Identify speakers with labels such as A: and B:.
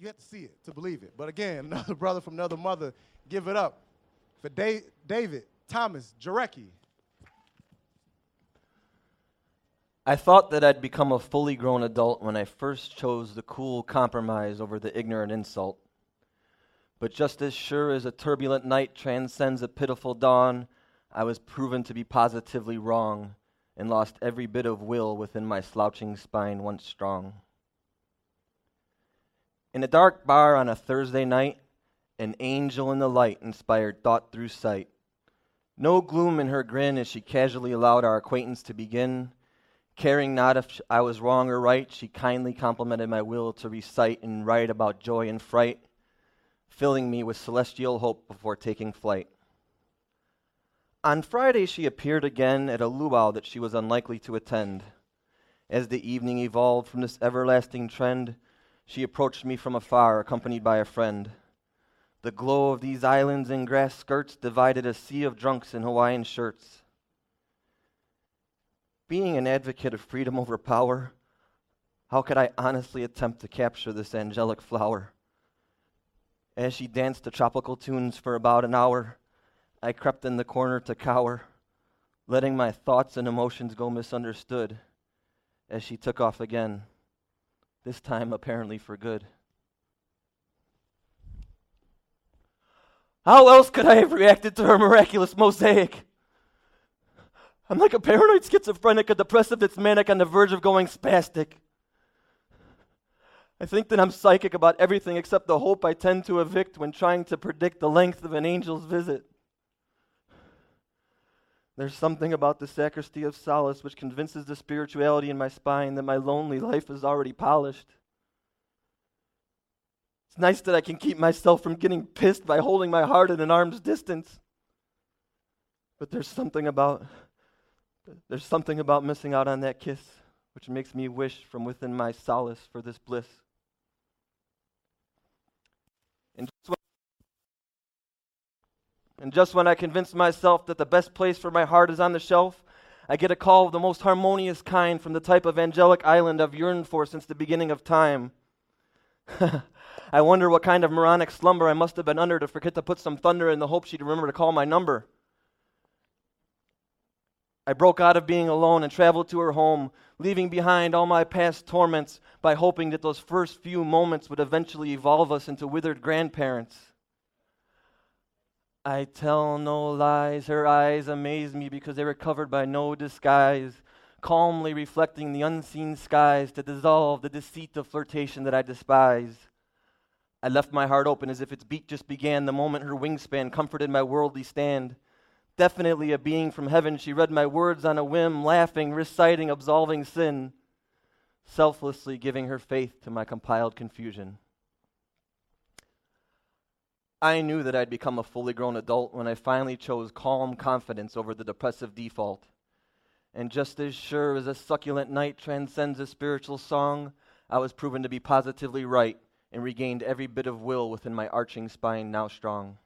A: you have to see it to believe it. But again, another brother from another mother, give it up for da- David Thomas Jarecki.
B: I thought that I'd become a fully grown adult when I first chose the cool compromise over the ignorant insult. But just as sure as a turbulent night transcends a pitiful dawn, I was proven to be positively wrong and lost every bit of will within my slouching spine once strong. In a dark bar on a Thursday night, an angel in the light inspired thought through sight. No gloom in her grin as she casually allowed our acquaintance to begin. Caring not if I was wrong or right, she kindly complimented my will to recite and write about joy and fright, filling me with celestial hope before taking flight. On Friday, she appeared again at a luau that she was unlikely to attend. As the evening evolved from this everlasting trend, she approached me from afar, accompanied by a friend. The glow of these islands and grass skirts divided a sea of drunks in Hawaiian shirts. Being an advocate of freedom over power, how could I honestly attempt to capture this angelic flower? As she danced to tropical tunes for about an hour, I crept in the corner to cower, letting my thoughts and emotions go misunderstood as she took off again, this time apparently for good. How else could I have reacted to her miraculous mosaic? I'm like a paranoid schizophrenic, a depressive that's manic on the verge of going spastic. I think that I'm psychic about everything except the hope I tend to evict when trying to predict the length of an angel's visit. There's something about the sacristy of solace which convinces the spirituality in my spine that my lonely life is already polished. It's nice that I can keep myself from getting pissed by holding my heart at an arm's distance. But there's something about there's something about missing out on that kiss which makes me wish from within my solace for this bliss. And just when, and just when I convince myself that the best place for my heart is on the shelf, I get a call of the most harmonious kind from the type of angelic island I've yearned for since the beginning of time. I wonder what kind of moronic slumber I must have been under to forget to put some thunder in the hope she'd remember to call my number. I broke out of being alone and traveled to her home, leaving behind all my past torments by hoping that those first few moments would eventually evolve us into withered grandparents. I tell no lies, her eyes amaze me because they were covered by no disguise, calmly reflecting the unseen skies to dissolve the deceit of flirtation that I despise. I left my heart open as if its beat just began the moment her wingspan comforted my worldly stand definitely a being from heaven. She read my words on a whim, laughing, reciting, absolving sin, selflessly giving her faith to my compiled confusion. I knew that I'd become a fully grown adult when I finally chose calm confidence over the depressive default. And just as sure as a succulent night transcends a spiritual song, I was proven to be positively right and regained every bit of will within my arching spine now strong.